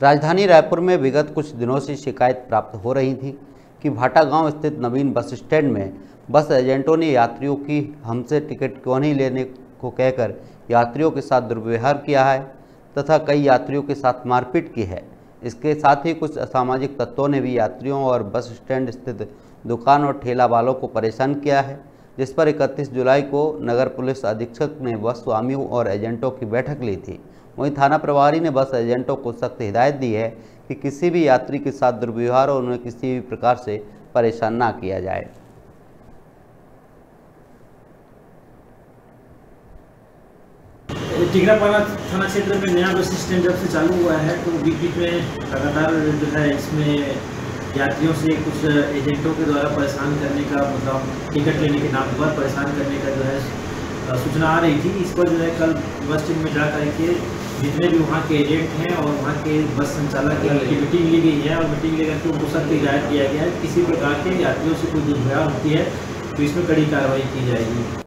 राजधानी रायपुर में विगत कुछ दिनों से शिकायत प्राप्त हो रही थी कि भाटा गाँव स्थित नवीन बस स्टैंड में बस एजेंटों ने यात्रियों की हमसे टिकट क्यों नहीं लेने को कहकर यात्रियों के साथ दुर्व्यवहार किया है तथा कई यात्रियों के साथ मारपीट की है। इसके साथ ही कुछ असामाजिक तत्वों ने भी यात्रियों और बस स्टैंड स्थित दुकान और ठेला वालों को परेशान किया है, जिस पर 31 जुलाई को नगर पुलिस अधीक्षक ने बस स्वामियों और एजेंटों की बैठक ली थी। वहीं थाना प्रभारी ने बस एजेंटों को सख्त हिदायत दी है कि किसी भी यात्री के साथ दुर्व्यवहार और उन्हें किसी भी प्रकार से परेशान ना किया जाए। टिगरापाड़ा थाना क्षेत्र में नया बस स्टैंड जब से चालू हुआ है तो बीच बीच में लगातार जो है इसमें यात्रियों से कुछ एजेंटों के द्वारा परेशान करने का मतलब टिकट लेने के नाम पर परेशान करने का जो है सूचना आ रही थी। इस पर जो है कल बस स्टैंड में जा करके जितने भी वहाँ के एजेंट हैं और वहाँ के बस संचालक की मीटिंग ली गई है और मीटिंग लेकर के उनको सख्त हिदायत किया गया है। किसी प्रकार के यात्रियों से कोई दुर्व्यवहार होती है तो इसमें कड़ी कार्रवाई की जाएगी।